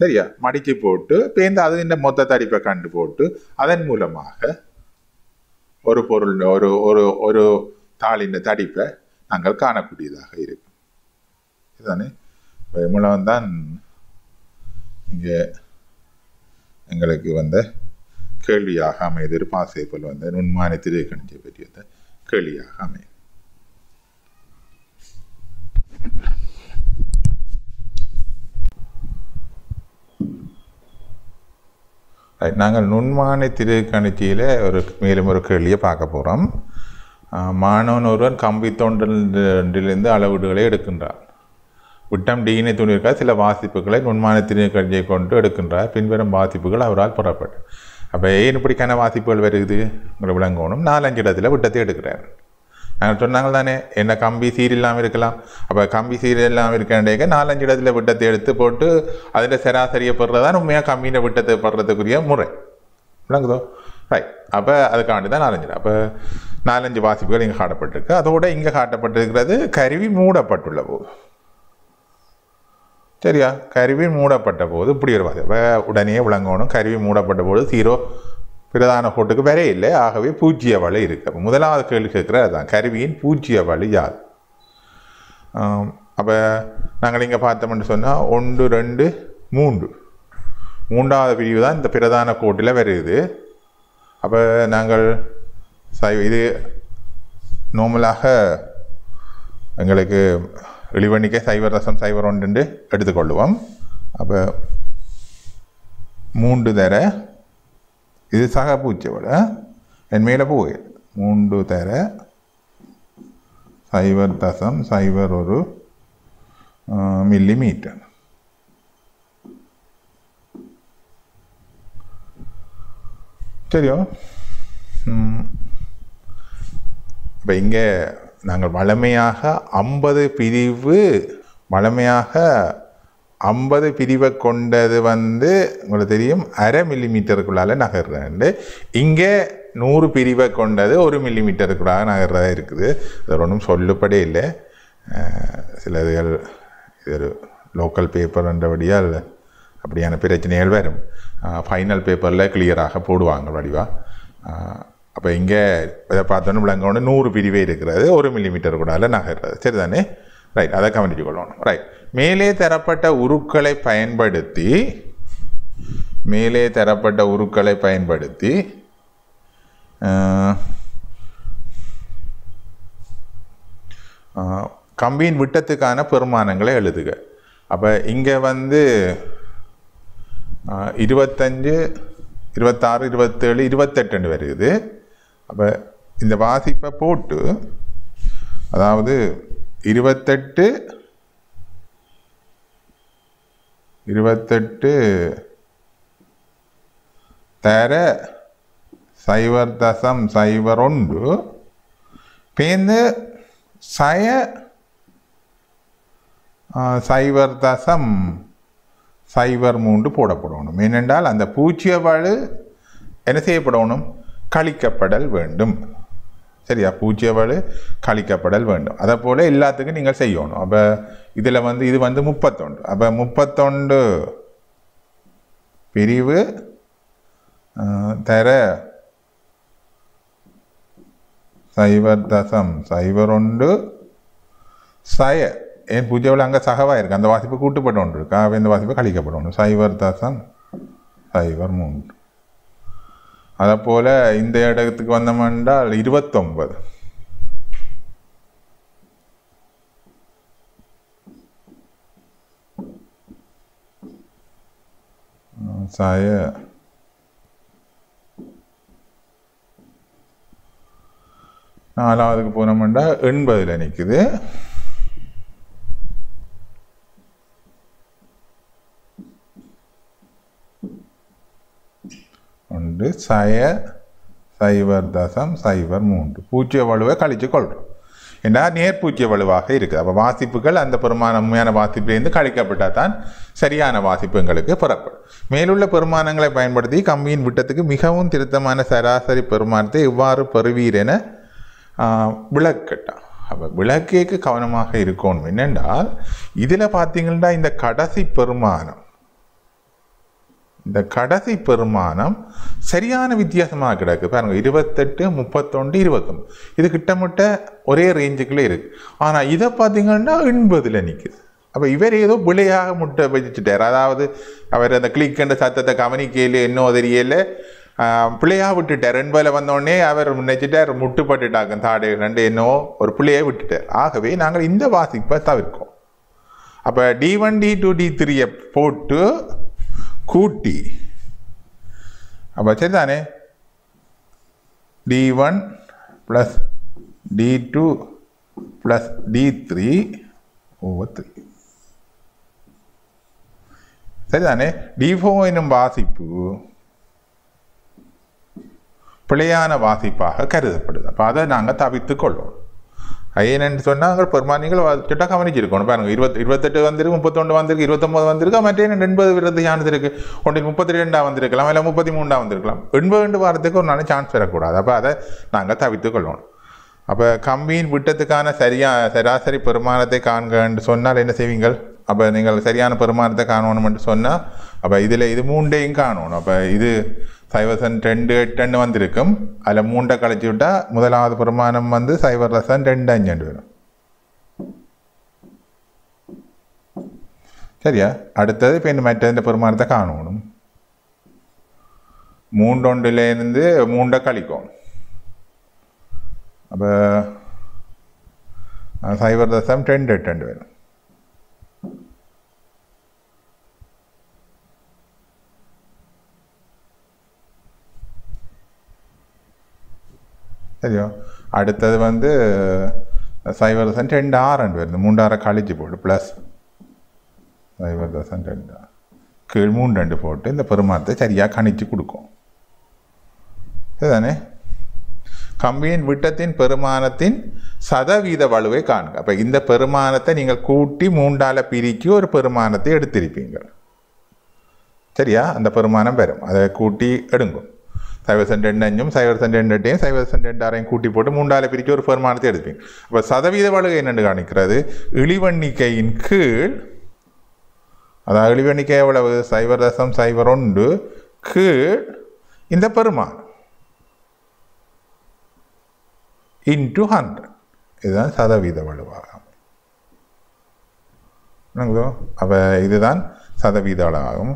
சரியா? மடிச்சு போட்டு பேந்து அது இந்த மொத்த தடிப்பை கண்டு போட்டு அதன் மூலமாக ஒரு பொருள் ஒரு ஒரு ஒரு தாளின் தடிப்பை நாங்கள் காணக்கூடியதாக இருக்கும். இதுதானே? மூலம் தான் இங்கே எங்களுக்கு வந்த கேள்வியாக அமைது. ஒரு பாசைப்பல் வந்த நுண்மான திரைக்கணிச்சை பற்றிய கேள்வியாக அமையும். நாங்கள் நுண்மான திருக்கணிச்சியில் ஒரு மேலும் ஒரு கேள்வியை பார்க்க போகிறோம் மாணவன் ஒருவன் கம்பி தொண்டிலிருந்து அளவீடுகளை எடுக்கின்றார் விட்டம் டீனை துணியிருக்க சில வாசிப்புகளை நுண்மான திருக்கணிச்சியை கொண்டு எடுக்கின்றார். பின்வரும் வாசிப்புகள் அவரால் புறப்பட்டு. அப்போ ஏன் இப்படிக்கான வாசிப்புகள் வருது? விளங்கணும் நாலஞ்சு இடத்துல விட்டத்தை எடுக்கிறார். நாங்கள் சொன்னாங்க தானே என்ன கம்பி சீர் இல்லாமல் இருக்கலாம். அப்போ கம்பி சீர் இல்லாமல் இருக்கேன்டேக்க நாலஞ்சு இடத்துல விட்டத்தை எடுத்து போட்டு அதில் சராசரியை படுறதான் உண்மையாக கம்பியில் விட்டத்தை படுறதுக்குரிய முறை. விளங்குதோ? ரைட் அப்போ அதுக்காண்டி தான் நாலஞ்சு அப்போ நாலஞ்சு வாசிப்புகள் இங்கே காட்டப்பட்டிருக்கு. அதோடு இங்கே காட்டப்பட்டிருக்கிறது கருவி மூடப்பட்டுள்ள போது. சரியா? கருவி மூடப்பட்ட போது இப்படி ஒரு வாசி அப்போ உடனே விளங்கணும். கருவி மூடப்பட்ட போது ஜீரோ பிரதான கோட்டுக்கு வரையில்லை. ஆகவே பூஜ்ஜிய வலை இருக்கு. அப்போ முதலாவது கேள்வி கேட்குற அதுதான் கருவியின் பூஜ்ஜிய வழி யாது அப்போ நாங்கள் இங்கே பார்த்தோம்னு சொன்னால் ஒன்று ரெண்டு மூன்று. மூன்றாவது பிரிவு தான் இந்த பிரதான கோட்டில் வருது. அப்போ நாங்கள் சை இது நார்மலாக எங்களுக்கு இழிவணிக்கை சைவர் ரசம் சைவர் ஒன்று எடுத்துக்கொள்ளுவோம். அப்போ மூன்று தர இது சக பூச்சியோட என் மேலே போய் மூன்று தர. சைவர் தசம் சைவர் ஒரு மில்லி மீட்டர் சரியோ? இப்போ இங்கே நாங்கள் வளமையாக ஐம்பது பிரிவு வளமையாக ஐம்பது பிரிவை கொண்டது வந்து உங்களுக்கு தெரியும் அரை மில்லிமீட்டருக்குள்ளால நகர்றேன் இங்கே நூறு பிரிவை கொண்டது ஒரு மில்லிமீட்டருக்குள்ளாக நகர்றதா இருக்குது. அது ஒன்றும் சொல்லுப்படே இல்லை. சிலதுகள் சில இதுகள் இது ஒரு லோக்கல் பேப்பர்ன்றபடியால் அப்படியான பிரச்சனைகள் வரும். ஃபைனல் பேப்பரில் கிளியராக போடுவாங்க வடிவா. அப்போ இங்கே இதை பார்த்தோன்னு விளங்கணும் நூறு பிரிவே இருக்கிறது ஒரு மில்லிமீட்டர் கூடால நகர்றது. சரிதானே? ரைட் அதை கவனித்து கொள்ளணும். ரைட் மேலே தரப்பட்ட உருக்களை பயன்படுத்தி மேலே தரப்பட்ட உருக்களை பயன்படுத்தி கம்பியின் விட்டத்துக்கான பெருமானங்களை எழுதுக. அப்போ இங்கே வந்து இருபத்தஞ்சு இருபத்தாறு இருபத்தேழு இருபத்தெட்டுன்னு வருது. அப்போ இந்த வாசிப்பை போட்டு அதாவது இருபத்தெட்டு இருபத்தெட்டு. தர சைவர் தசம் சைவர் ஒன்று பேந்து சய சைவர் தசம் சைவர் மூன்று போடப்படணும். ஏனென்றால் அந்த பூச்சிய வலு என்ன செய்யப்படணும்? கழிக்கப்படல் வேண்டும். சரியா பூஜ்ஜிய வலு கழிக்கப்படல் வேண்டும் அதை போல் எல்லாத்துக்கும் நீங்கள் செய்யணும் அப்போ இதில் வந்து இது வந்து முப்பத்தொண்டு அப்போ முப்பத்தொண்டு பிரிவு தர சைவர் தசம் சைவர் ஒன்று சய ஏன் பூஜ்ஜியவில் அங்கே சகவாக இருக்குது அந்த வாசிப்பு கூட்டுப்பட்டு ஒன்று இருக்கா ஆகவே இந்த வாசிப்பு கழிக்கப்படணும் சைவர் தசம் சைவர் மூன்று அதை போல் இந்த இடத்துக்கு வந்தோம்னால் இருபத்தொன்பது. சாய. நாலாவதுக்கு போனோம்னா எண்பதில் நிற்குது ரெண்டு சய சைவர் தசம் சைவர் மூன்று பூஜ்ஜிய வலுவை கழித்து கொள்கிறோம் ஏன்னா நேர்பூஜ்ய வலுவாக இருக்குது அப்போ வாசிப்புகள் அந்த பெருமான உண்மையான வாசிப்பிலிருந்து கழிக்கப்பட்டால் தான் சரியான வாசிப்பு எங்களுக்கு புறப்படும் மேலுள்ள பெருமானங்களை பயன்படுத்தி கம்மியின் விட்டத்துக்கு மிகவும் திருத்தமான சராசரி பெருமானத்தை எவ்வாறு பெறுவீர் என விளக்கட்டான் அப்போ விளக்கேக்கு கவனமாக இருக்கணும் என்னென்றால் இதில் பார்த்தீங்கன்னா இந்த கடைசி பெருமானம் இந்த கடைசி பெருமானம் சரியான வித்தியாசமாக கிடக்கு. பாருங்க இருபத்தெட்டு முப்பத்தொண்டு இருபத்தொன்று இது கிட்டமிட்ட ஒரே ரேஞ்சுக்குள்ளே இருக்குது ஆனால் இதை பார்த்தீங்கன்னா எண்பதில் நிற்குது அப்போ இவர் ஏதோ பிழையாக முட்டை வச்சுட்டார். அதாவது அவர் அந்த கிளிக்கண்ட சத்தத்தை கவனிக்கையில் இன்னும் தெரியல. பிள்ளையாக விட்டுட்டார். எண்பதில் வந்தோடனே அவர் நினைச்சிட்டார் முட்டுப்பட்டுட்டாங்க தாடை ரெண்டு என்னவோ ஒரு பிள்ளையை விட்டுட்டார். ஆகவே நாங்கள் இந்த வாசிப்பை தவிர்க்கோம். அப்போ T one T two T த்ரீயை போட்டு கூட்டி அப்போ சரிதானே T one plus T two plus T three over three சரிதானே டி ஃபோர் எனும் வாசிப்பு பிழையான வாசிப்பாக கருதப்படுது அப்போ அதை நாங்கள் தவிர்த்து கொள்வோம் ஏன்னு சொன்னால் பெருமானிகள் வச்சுட்டா கவனிச்சிருக்கணும் பாருங்க இருபத்தி இருபத்தெட்டு வந்திருக்கு முப்பத்தொன்று வந்திருக்கு இருபத்தொம்பது வந்திருக்கு மற்ற எண்பது விருது இருக்கு ஒன்றில் முப்பத்தி ரெண்டாக வந்திருக்கலாம் இல்லை முப்பத்தி மூணாக வந்திருக்கலாம் எண்பது ரெண்டு வாரத்துக்கு ஒரு நாள் சான்ஸ் வரக்கூடாது அப்போ அதை நாங்கள் தவிர்த்து கொள்ளணும் அப்போ கம்பியின் விட்டத்துக்கான சரியா சராசரி பெருமானத்தை காண்கன்னு சொன்னால் என்ன செய்வீங்கள் அப்போ நீங்கள் சரியான பெருமானத்தை காணணும்னு சொன்னால் அப்போ இதில் இது மூண்டையும் காணணும் அப்போ இது சைவசன் ரெண்டு எட்டுன்னு வந்திருக்கும் அதில் மூண்டை கழிச்சு விட்டால் முதலாவது பிரமாணம் வந்து சைவ ரசன் ரெண்டு அஞ்சு வரும் சரியா அடுத்தது பின் இந்த பெருமானத்தை காணணும் மூண்டொண்டிலேருந்து மூண்டை கழிக்கும் அப்போ சைவர் தசம் ரெண்டு எட்டு வரும் சரியோ அடுத்தது வந்து சைவர் தசம் ரெண்டு ஆறு வருது மூண்டாரை கழிச்சு போட்டு ப்ளஸ் சைவர் தசம் ரெண்டு கீழ் மூணு ரெண்டு போட்டு இந்த பெருமானத்தை சரியாக கணிச்சு கொடுக்கும் சரிதானே கம்பியின் விட்டத்தின் பெருமானத்தின் சதவீத வலுவை காணுங்க அப்போ இந்த பெருமானத்தை நீங்கள் கூட்டி மூண்டால் பிரிக்கி ஒரு பெருமானத்தை எடுத்திருப்பீங்க சரியா அந்த பெருமானம் வரும் அதை கூட்டி எடுங்கும் சைவர் சென்ட் ரெண்டு அஞ்சும் சைவர் சென்ட் ரெண்டு எட்டையும் சைவர் சென்ட் ரெண்டு ஆறையும் கூட்டி போட்டு மூன்றால் பிரித்து ஒரு பெருமானத்தை எடுப்பீங்க அப்போ சதவீத வலுகை என்னென்று காணிக்கிறது இழிவெண்ணிக்கையின் கீழ் அதாவது இழிவெண்ணிக்கை எவ்வளவு சைவர் தசம் சைவர் ஒன்று கீழ் இந்த பெருமான் இன்டு ஹண்ட்ரட் இதுதான் சதவீத வலுவாகும் அப்போ இதுதான் சதவீத அளவாகும்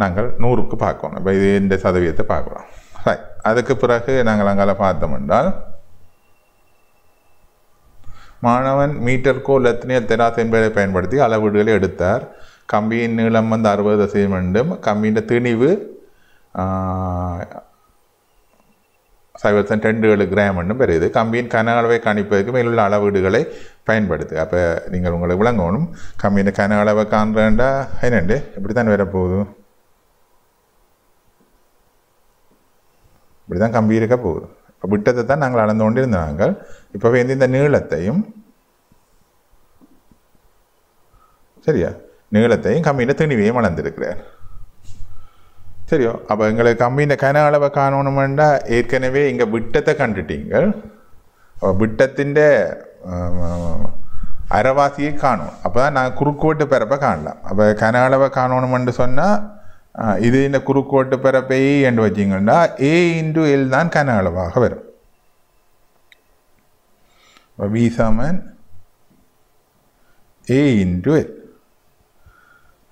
நாங்கள் நூறுக்கு பார்க்கணும். இப்போ இது இந்த சதவீதத்தை பார்க்குறோம் ரைட் அதுக்கு பிறகு நாங்கள் அங்கால பார்த்தோம் என்றால் மாணவன் மீட்டர்கோ லத்தினியல் தெராஸ் என்பதை பயன்படுத்தி அளவீடுகளை எடுத்தார். கம்பியின் நீளம் வந்து அறுபது சென்டிமெண்டும் கம்பியின் திணிவு சைவத்தன் சென்ட் ரெண்டு ஏழு கிராம் என்றும் பெரியது. கம்பியின் கன அளவை கணிப்பதற்கு மேலுள்ள அளவீடுகளை பயன்படுத்து. அப்போ நீங்கள் உங்களுக்கு விளங்கணும். கம்பியின் கன அளவை காண்றேன்டா. என்னண்டு? இப்படி தான் வரப்போகுது. இப்படி தான் கம்பி இருக்க போகுது. இப்போ விட்டத்தை தான் நாங்கள் அளந்து கொண்டிருந்த நாங்கள். இப்போ வந்து இந்த நீளத்தையும் சரியா? நீளத்தையும் கம்பியின் திணிவையும் அளந்திருக்கிறார். சரியோ? அப்போ எங்களுக்கு கம்மியின் கன அளவை காணணுமெண்டா ஏற்கனவே இங்கே விட்டத்தை கண்டுட்டீங்க அப்போ விட்டத்தின் அரைவாசியை காணும். அப்போ தான் நான் குறுக்கோட்டு பிறப்பை காணலாம். அப்போ கன அளவை காணணுமென்று சொன்னால் இது இந்த குறுக்கோட்டு பிறப்பை என்று வச்சிங்கன்னா ஏ இன்டு எல் தான் கன அளவாக வரும். வி சமன் ஏ இன்டு எல்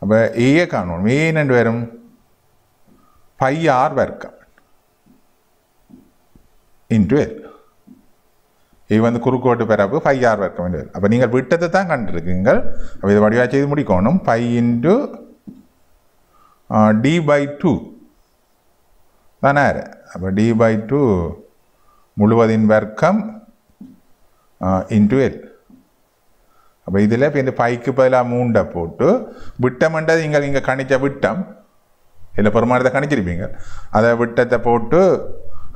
அப்போ ஏயை காணும் ஏ என்னென்று வரும்? பை ஆர் வர்க்கம். இன்டு எல் இது வந்து குறுக்கோட்டு பிறப்பு பை ஆர் வர்க்கம் என்று வரும். அப்போ நீங்கள் விட்டத்தை தான் கண்டிருக்கீங்கள். அப்போ இது வடிவாக செய்து முடிக்கணும். Pi into D by two தானே? அப்போ டி பை டூ முழுவதின் வர்க்கம் இன்டு எல் அப்போ இதில் இப்போ இந்த பைக்கு பதிலாக மூண்டை போட்டு விட்டம்ன்றது நீங்கள் இங்கே கணிச்ச விட்டம். இல்லை பெருமானத்தை கணிச்சிருப்பீங்க. அதை விட்டத்தை போட்டு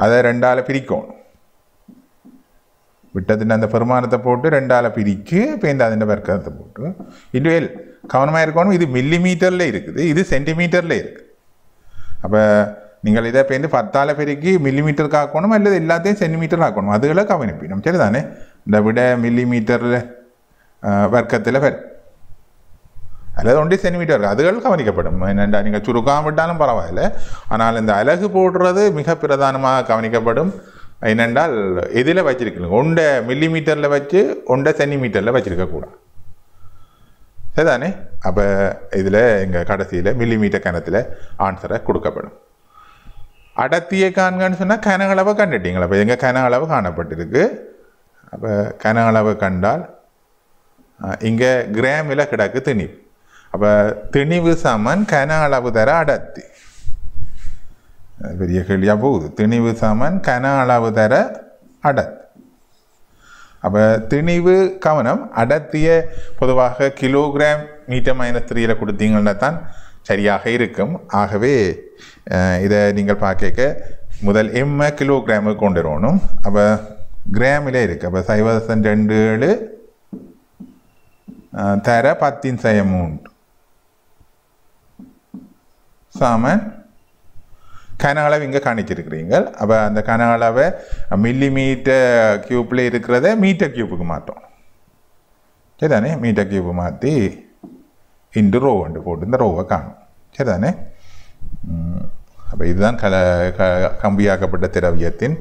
அதை ரெண்டால் பிரிக்கணும். விட்டத்தின் அந்த பெருமானத்தை போட்டு ரெண்டால் பிரிக்கு இப்போ இந்த அதிൻ്റെ வர்க்கத்தை போட்டு. இன்டு எல் கவனமாக இருக்கணும் இது மில்லி மீட்டரில் இருக்குது. இது சென்டிமீட்டரில் இருக்குது அப்போ நீங்கள் இதை பேருந்து பத்தால பெருக்கி மில்லி மீட்டருக்கு ஆக்கணும் அல்லது எல்லாத்தையும் சென்டிமீட்டர் ஆக்கணும். அதுகளை கவனிப்பினும். சரிதானே? இந்த விட மில்லி மீட்டரில் வர்க்கத்தில் வரும் அல்லது ஒன்றி சென்டிமீட்டர் அதுகள் கவனிக்கப்படும். என்னென்றா நீங்கள் சுருக்காம விட்டாலும் பரவாயில்ல. ஆனால் இந்த அலகு போடுறது மிக பிரதானமாக கவனிக்கப்படும். என்னென்றால் எதில் வச்சிருக்கணும் ஒன்றை மில்லி மீட்டரில் வச்சு ஒன்றை சென்டிமீட்டரில் வச்சுருக்கக்கூடாது. சரிதானே அப்போ இதில் எங்கள் கடைசியில் மில்லி மீட்டர் கணத்தில் ஆன்சரை கொடுக்கப்படும். அடர்த்தியை காண்கன்னு சொன்னால் கன அளவை கண்டுட்டீங்களா? அப்போ எங்கள் கன அளவு காணப்பட்டிருக்கு? அப்போ கன அளவு கண்டால் இங்கே கிராமில் கிடக்கு திணிவு அப்போ திணிவு சமன் கன அளவு தர அடர்த்தி. பெரிய கேள்வியாக போகுது. திணிவு சமன் கன அளவு தர அடர்த்தி. அப்போ திணிவு கவனம் அடர்த்திய பொதுவாக கிலோகிராம் மீட்டர் மைனஸ் த்ரீயில் கொடுத்தீங்கன்னா தான் சரியாக இருக்கும். ஆகவே இதை நீங்கள் பார்க்க முதல் எம்ம கிலோகிராமு கொண்டு வரணும். அப்போ கிராமில் இருக்குது அப்போ சைவசன் ரெண்டு ஏழு தர பத்தின் செய்ய மூன்று. சாமன் கன அளவு இங்கே காணிச்சிருக்கிறீங்க. அப்போ அந்த கன அளவை மில்லி மீட்டர் கியூப்பில் இருக்கிறத மீட்டர் கியூப்புக்கு மாற்றோம் சரிதானே? மீட்டர் கியூப்பு மாற்றி இன்று ரோ வந்து போட்டு இந்த ரோவை காணும். சரிதானே? அப்போ இதுதான் கல க கம்பியாக்கப்பட்ட திரவியத்தின்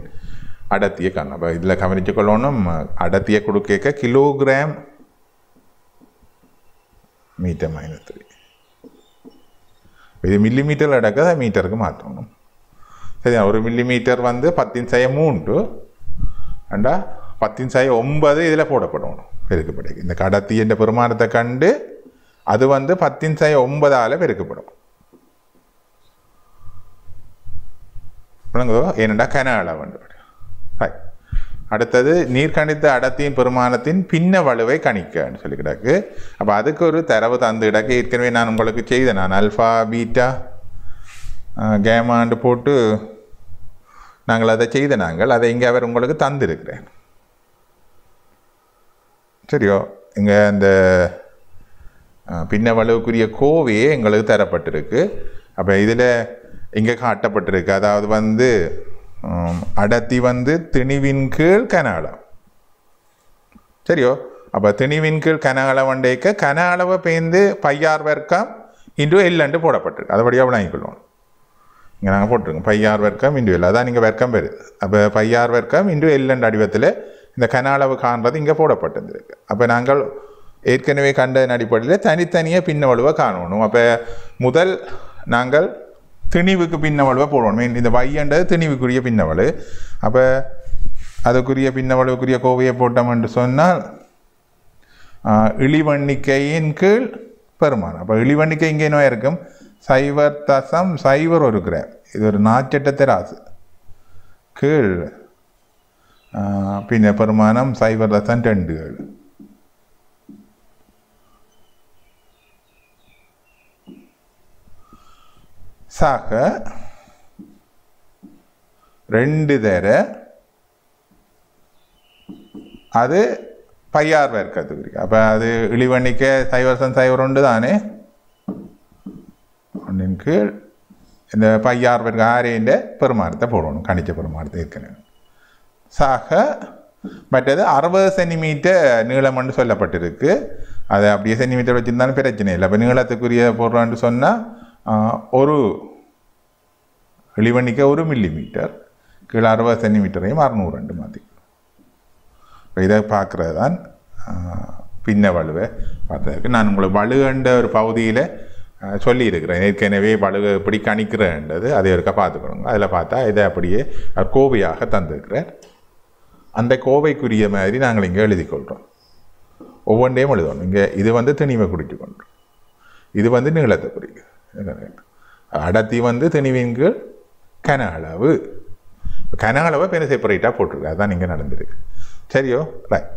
அடர்த்தியை காணும். அப்போ இதில் கவனித்து கொள்ளணும். அடர்த்தியை கொடுக்க கிலோகிராம் மீட்டர் மைனஸ் த்ரீ இது மில்லி மீட்டரில் அடக்க மீட்டருக்கு மாற்றணும். சரி ஒரு மில்லி மீட்டர் வந்து பத்தின் செய்ய மூன்று. அண்டா பத்தின் செய்ய ஒன்பது இதில் போடப்படணும் பெருக்கப்படும் இந்த கடத்தி என்ற பெருமானத்தை கண்டு அது வந்து பத்தின் செய்ய ஒன்பதால் பெருக்கப்படும். விளங்குதோ? ஏனண்டா கன அளவு அடுத்தது நீர்கணித்த அடர்த்தியின் பெருமானத்தின் பின்ன வலுவை கணிக்கன்னு சொல்லி கிடக்கு. அப்போ அதுக்கு ஒரு தரவு தந்து கிடக்கு. ஏற்கனவே நான் உங்களுக்கு செய்தேன். நான் அல்ஃபா பீட்டா கேமாண்டு போட்டு நாங்கள் அதை செய்த நாங்கள் அதை இங்கே அவர் உங்களுக்கு தந்திருக்கிறேன் சரியோ? இங்கே இந்த பின்னவளவுக்குரிய கோவையே எங்களுக்கு தரப்பட்டிருக்கு. அப்போ இதில் இங்கே காட்டப்பட்டிருக்கு. அதாவது வந்து அடர்த்தி வந்து திணிவின் கீழ் கன சரியோ? அப்போ திணிவின் கீழ் கன வண்டேக்க கன அளவை பேர்ந்து பையார் வர்க்கம் இன்று எல்லண்டு போடப்பட்டிருக்கு. அதுபடியாக விளங்கிக்கொள்வோம் இங்கே நாங்கள் போட்டிருக்கோம். பையார் வர்க்கம் இன்டு எல் அதான் நீங்கள் வர்க்கம் பெரு. அப்போ பையார் வர்க்கம் இன்டு எல்லண்டு அடிவத்தில் இந்த கன அளவு காண்றது இங்கே போடப்பட்டிருந்திருக்கு அப்போ நாங்கள் ஏற்கனவே கண்டதன் அடிப்படையில் தனித்தனியாக பின்னவழுவை காணணும். அப்போ முதல் நாங்கள் திணிவுக்கு பின்னவழுவை போடணும் இந்த வையன்றது திணிவுக்குரிய பின்னவழு அப்போ அதுக்குரிய பின்னவழுவுக்குரிய கோவையை போட்டோம் என்று சொன்னால் இழிவண்ணிக்கையின் கீழ் பெருமானம் அப்போ இழிவண்ணிக்கை இங்கே நோய் இருக்கும். சைவர் தசம் சைவர் ஒரு கிராம் இது ஒரு நாச்சட்ட ராசு கீழ் പിന്നെ பெருமானம் சைவர் தசம் ரெண்டு ஏழு சாக ரெண்டு தர அது பையார் வர்க்கத்துக்கு அப்போ அது இழிவண்ணிக்க சைவசம் சைவர் கீழ் இந்த பையார் பேருக்கு ஆரேൻ്റെ பெருமானத்தை போடணும் கணிச்ச பெருமானத்தை ஏற்கனவே சாக மற்றது அறுபது சென்டிமீட்டர் நீளம்னு சொல்லப்பட்டிருக்கு அதை அப்படியே சென்டிமீட்டர் வச்சுருந்தாலும் பிரச்சனை இல்லை இப்போ நீளத்துக்குரிய போடுறான்னு சொன்னால் ஒரு இழிவணிக்க ஒரு மில்லி மீட்டர் கீழே அறுபது சென்டிமீட்டரையும் அறநூறு ரெண்டு மாற்றி இதை பார்க்குறது தான் பின்ன வலுவை பார்த்ததுக்கு நான் உங்களுக்கு வலுகண்ட ஒரு பகுதியில் சொல்லியிருக்கிறேன். ஏற்கனவே வலுவை எப்படி கணிக்கிறேன்றது அதை ஒருக்கா பார்த்துக்கணுங்க அதில் பார்த்தா இதை அப்படியே கோவையாக தந்திருக்கிறார். அந்த கோவைக்குரிய மாதிரி நாங்கள் இங்கே எழுதி கொள்கிறோம். ஒவ்வொன்றையும் எழுதணும். இங்கே இது வந்து திணிவை குறித்து கொண்டோம் இது வந்து நீளத்தை குறிக்குது அடர்த்தி வந்து திணிவின் கீழ் கன அளவு. கன அளவை பெரிய செப்பரேட்டாக போட்டிருக்கு. அதுதான் இங்கே நடந்திருக்கு. சரியோ? ரைட்